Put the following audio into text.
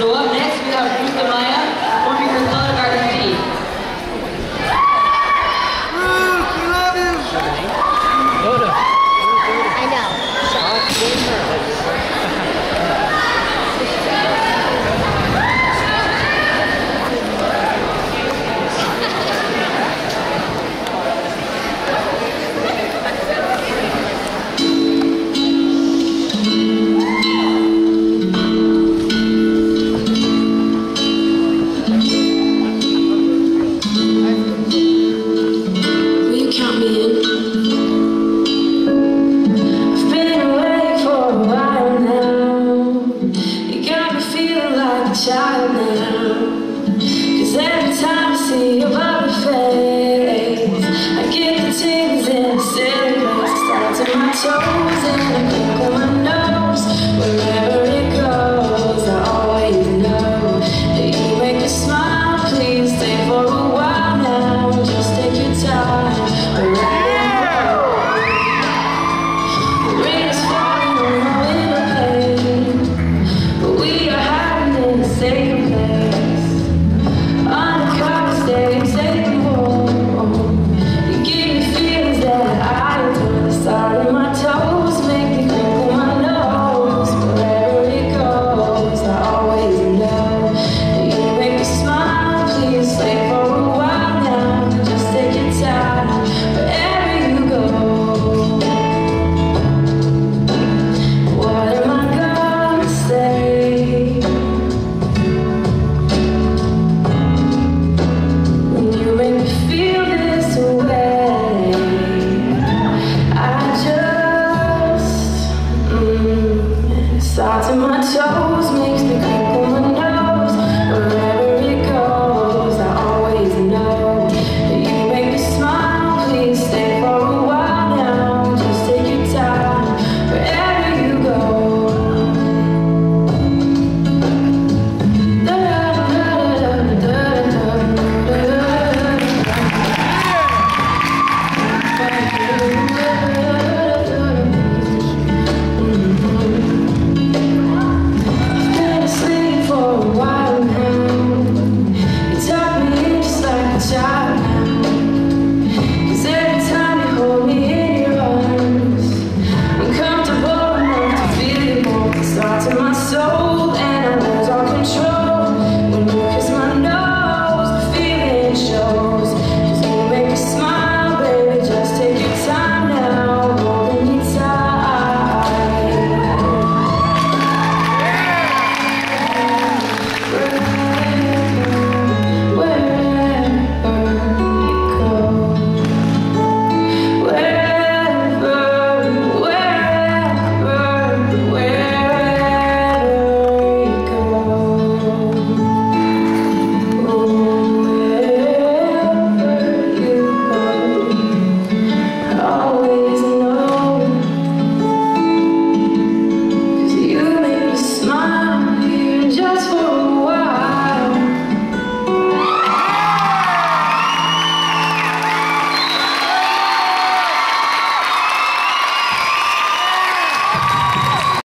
So up next, we have Amaya, now. my toes makes me feel